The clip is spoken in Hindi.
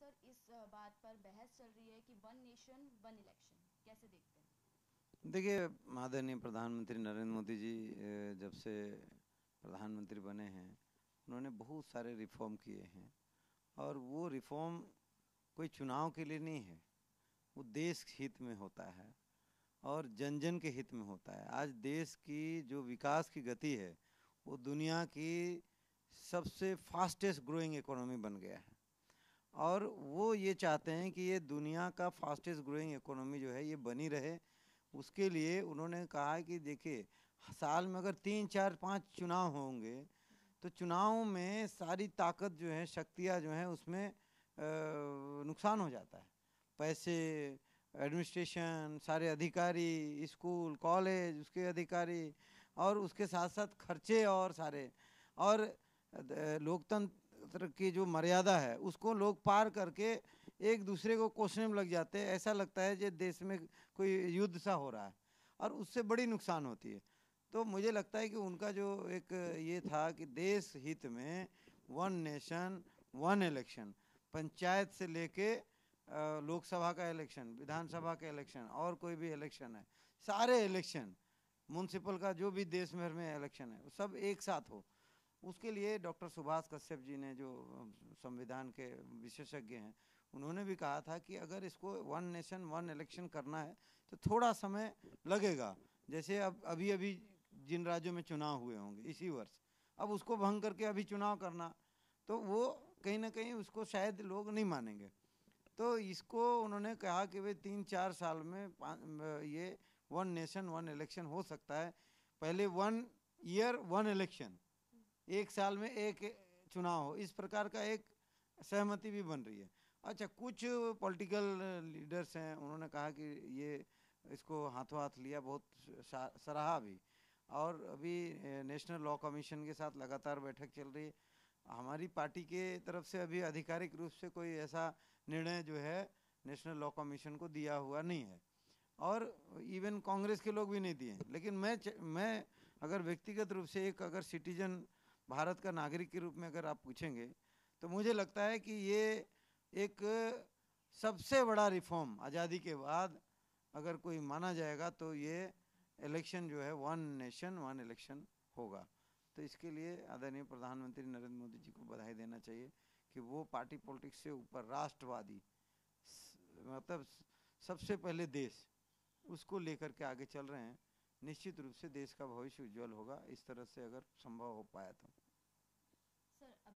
सर, इस बात पर बहस चल रही है कि वन नेशन, वन इलेक्शन, कैसे देखते हैं? देखिए, आदरणीय प्रधानमंत्री नरेंद्र मोदी जी जब से प्रधानमंत्री बने हैं, उन्होंने बहुत सारे रिफॉर्म किए हैं और वो रिफॉर्म कोई चुनाव के लिए नहीं है। वो देश हित में होता है और जन जन के हित में होता है। आज देश की जो विकास की गति है, वो दुनिया की सबसे फास्टेस्ट ग्रोइंग इकोनॉमी बन गया है। और वो ये चाहते हैं कि ये दुनिया का फास्टेस्ट ग्रोइंग इकोनॉमी जो है, ये बनी रहे। उसके लिए उन्होंने कहा कि देखिए, साल में अगर तीन, चार, पाँच चुनाव होंगे तो चुनाव में सारी ताकत जो है, शक्तियाँ जो हैं, उसमें नुकसान हो जाता है। पैसे एडमिनिस्ट्रेशन सारे अधिकारी, स्कूल कॉलेज उसके अधिकारी, और उसके साथ साथ खर्चे और सारे। और लोकतंत्र की जो मर्यादा है, उसको लोग पार करके एक दूसरे को कोसने में लग जाते हैं। ऐसा लगता है कि देश में कोई युद्ध सा हो रहा है और उससे बड़ी नुकसान होती है। तो मुझे लगता है कि उनका जो एक ये था कि देश हित में one nation one election panchayat से लेके लोकसभा का इलेक्शन विधानसभा का इलेक्शन और कोई भी इलेक्शन है, सारे इलेक्शन म्यूनसिपल का जो भी देश भर में इलेक्शन है, वो सब एक साथ हो। उसके लिए डॉक्टर सुभाष कश्यप जी ने जो संविधान के विशेषज्ञ हैं, उन्होंने भी कहा था कि अगर इसको वन नेशन वन इलेक्शन करना है तो थोड़ा समय लगेगा। जैसे अब अभी अभी जिन राज्यों में चुनाव हुए होंगे, इसी वर्ष। अब उसको भंग करके अभी चुनाव करना तो वो कहीं ना कहीं उसको शायद लोग नहीं मानेंगे। तो इसको उन्होंने कहा कि भाई तीन चार साल में ये वन नेशन वन इलेक्शन हो सकता है। पहले वन ईयर वन इलेक्शन एक साल में एक चुनाव हो। इस प्रकार का एक सहमति भी बन रही है। अच्छा कुछ पॉलिटिकल लीडर्स हैं, उन्होंने कहा कि ये इसको हाथों हाथ लिया बहुत सराहा भी। और अभी नेशनल लॉ कमीशन के साथ लगातार बैठक चल रही है। हमारी पार्टी के तरफ़ से अभी आधिकारिक रूप से कोई ऐसा निर्णय जो है, नेशनल लॉ कमीशन को दिया हुआ नहीं है। और इवन कांग्रेस के लोग भी नहीं दिए लेकिन मैं मैं अगर व्यक्तिगत रूप से एक अगर सिटीजन भारत का नागरिक के रूप में अगर आप पूछेंगे तो मुझे लगता है कि ये एक सबसे बड़ा रिफॉर्म आज़ादी के बाद अगर कोई माना जाएगा तो ये इलेक्शन जो है, वन नेशन, वन इलेक्शन होगा। तो इसके लिए आदरणीय प्रधानमंत्री नरेंद्र मोदी जी को बधाई देना चाहिए कि वो पार्टी पॉलिटिक्स से ऊपर राष्ट्रवादी मतलब सबसे पहले देश, उसको लेकर के आगे चल रहे हैं। निश्चित रूप से देश का भविष्य उज्जवल होगा। इस तरह से अगर संभव हो पाया तो।